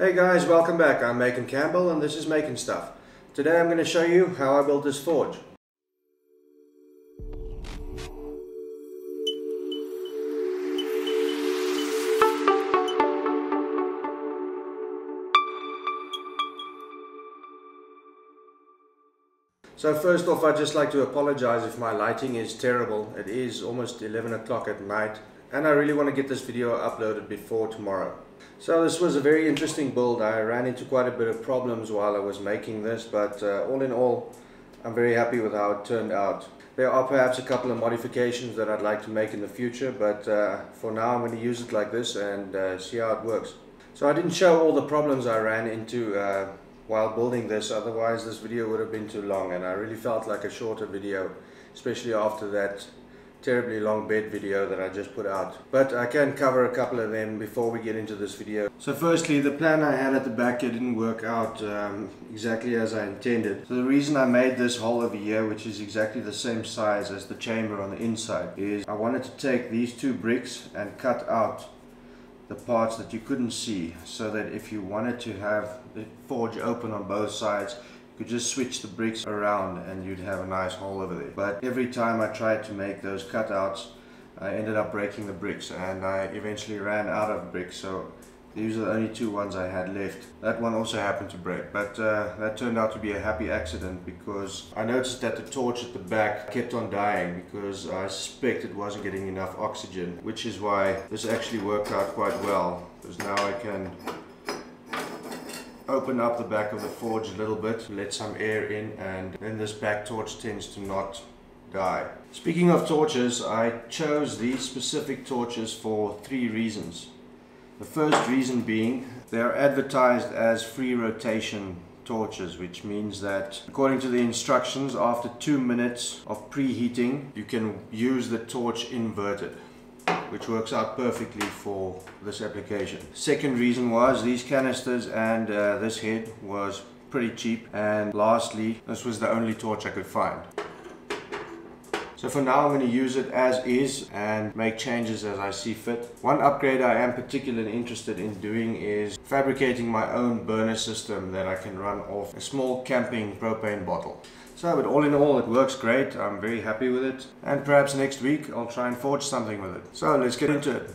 Hey guys, welcome back. I'm Macon Campbell and this is Macon Stuff. Today I'm going to show you how I built this forge. So first off I'd just like to apologize if my lighting is terrible. It is almost 11 o'clock at night and I really want to get this video uploaded before tomorrow. So this was a very interesting build. I ran into quite a bit of problems while I was making this but uh, all in all I'm very happy with how it turned out. There are perhaps a couple of modifications that I'd like to make in the future but uh, for now I'm going to use it like this and uh, see how it works. So I didn't show all the problems I ran into uh, while building this otherwise this video would have been too long and I really felt like a shorter video especially after that terribly long bed video that I just put out but I can cover a couple of them before we get into this video. So firstly the plan I had at the back it didn't work out um, exactly as I intended. So the reason I made this hole over here which is exactly the same size as the chamber on the inside is I wanted to take these two bricks and cut out the parts that you couldn't see so that if you wanted to have the forge open on both sides could just switch the bricks around and you'd have a nice hole over there but every time I tried to make those cutouts I ended up breaking the bricks and I eventually ran out of bricks so these are the only two ones I had left. That one also happened to break, but uh, that turned out to be a happy accident because I noticed that the torch at the back kept on dying because I suspect it wasn't getting enough oxygen, which is why this actually worked out quite well because now I can open up the back of the forge a little bit, let some air in and then this back torch tends to not die. Speaking of torches, I chose these specific torches for three reasons. The first reason being they are advertised as free rotation torches which means that according to the instructions after two minutes of preheating you can use the torch inverted which works out perfectly for this application. Second reason was these canisters and uh, this head was pretty cheap and lastly this was the only torch I could find. So for now I'm going to use it as is and make changes as I see fit. One upgrade I am particularly interested in doing is fabricating my own burner system that I can run off a small camping propane bottle. So but all in all it works great, I'm very happy with it and perhaps next week I'll try and forge something with it. So let's get into it.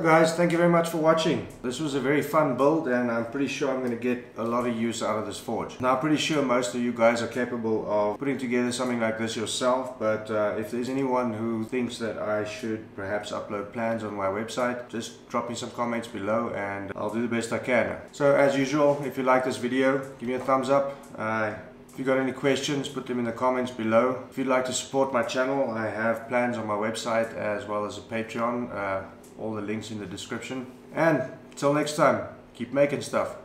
So guys, thank you very much for watching. This was a very fun build and I'm pretty sure I'm going to get a lot of use out of this forge. Now I'm pretty sure most of you guys are capable of putting together something like this yourself, but uh, if there's anyone who thinks that I should perhaps upload plans on my website, just drop me some comments below and I'll do the best I can. So as usual, if you like this video, give me a thumbs up. Uh, if you got any questions, put them in the comments below. If you'd like to support my channel, I have plans on my website as well as a Patreon. Uh, all the links in the description. And till next time, keep making stuff.